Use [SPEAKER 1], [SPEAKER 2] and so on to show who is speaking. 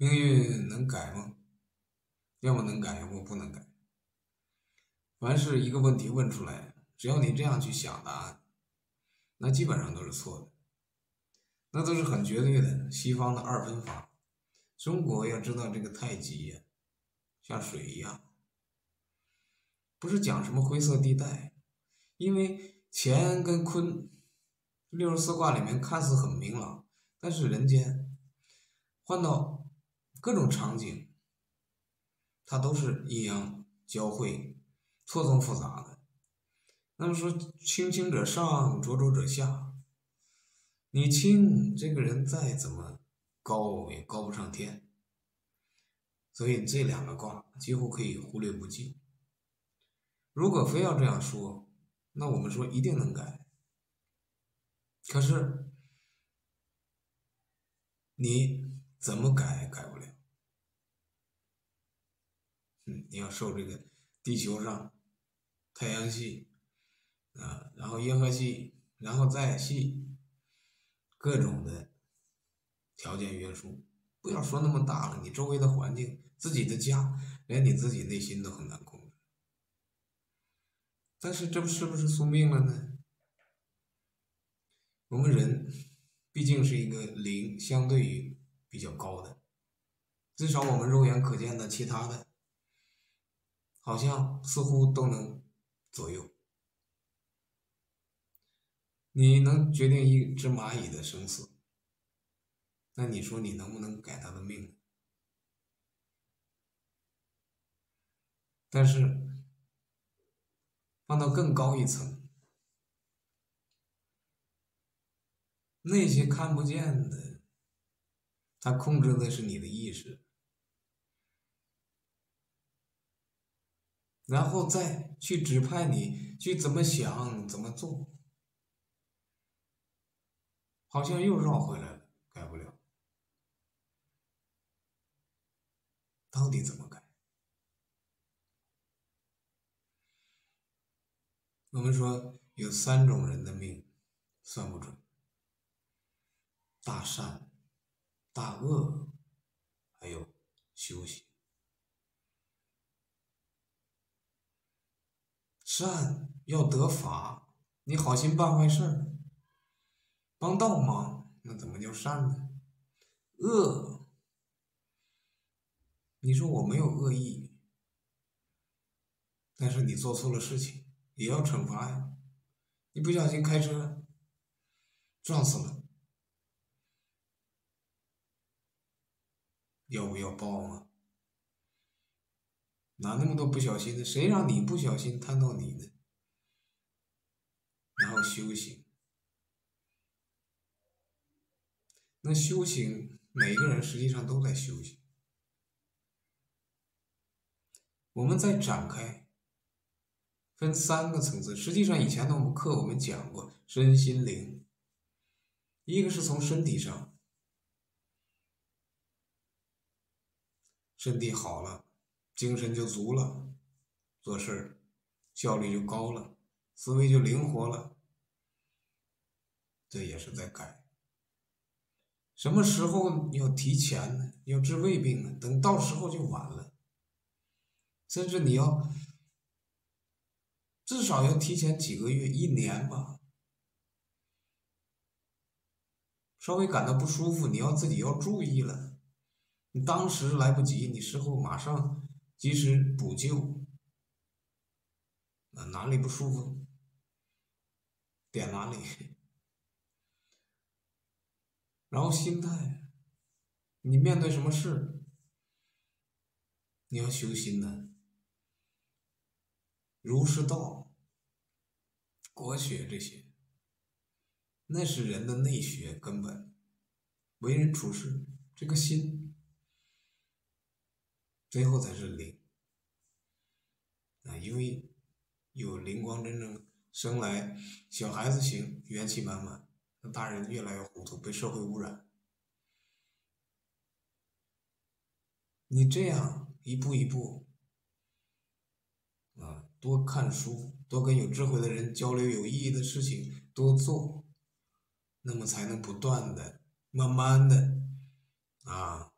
[SPEAKER 1] 命运能改吗？要么能改，要么不能改。凡是一个问题问出来，只要你这样去想答案，那基本上都是错的，那都是很绝对的。西方的二分法，中国要知道这个太极呀，像水一样，不是讲什么灰色地带，因为乾跟坤，六十四卦里面看似很明朗，但是人间换到各种场景，它都是阴阳交汇。错综复杂的，那么说轻轻者上，浊浊者下。你轻，这个人再怎么高也高不上天。所以这两个卦几乎可以忽略不计。如果非要这样说，那我们说一定能改。可是你怎么改改不了？嗯，你要受这个地球上。太阳系，啊，然后银河系，然后再系，各种的条件约束，不要说那么大了，你周围的环境，自己的家，连你自己内心都很难控制。但是这不是不是宿命了呢？我们人毕竟是一个灵，相对于比较高的，至少我们肉眼可见的其他的，好像似乎都能。左右，你能决定一只蚂蚁的生死，那你说你能不能改它的命？但是放到更高一层，那些看不见的，它控制的是你的意识。然后再去指派你去怎么想怎么做，好像又绕回来了，改不了。到底怎么改？我们说有三种人的命算不准：大善、大恶，还有修行。善要得法，你好心办坏事，帮倒忙，那怎么叫善呢？恶，你说我没有恶意，但是你做错了事情，也要惩罚呀。你不小心开车撞死了，要不要报啊？哪那么多不小心的？谁让你不小心摊到你呢？然后修行，那修行，每个人实际上都在修行。我们再展开，分三个层次。实际上，以前的我们课我们讲过身心灵，一个是从身体上，身体好了。精神就足了，做事效率就高了，思维就灵活了，这也是在改。什么时候要提前呢？要治胃病呢？等到时候就晚了。甚至你要至少要提前几个月、一年吧。稍微感到不舒服，你要自己要注意了。当时来不及，你事后马上。及时补救，啊，哪里不舒服，点哪里。然后心态，你面对什么事，你要修心的，儒释道、国学这些，那是人的内学根本，为人处事这个心。最后才是灵啊，因为有灵光真正生来，小孩子行，元气满满；那大人越来越糊涂，被社会污染。你这样一步一步啊，多看书，多跟有智慧的人交流有意义的事情，多做，那么才能不断的、慢慢的啊。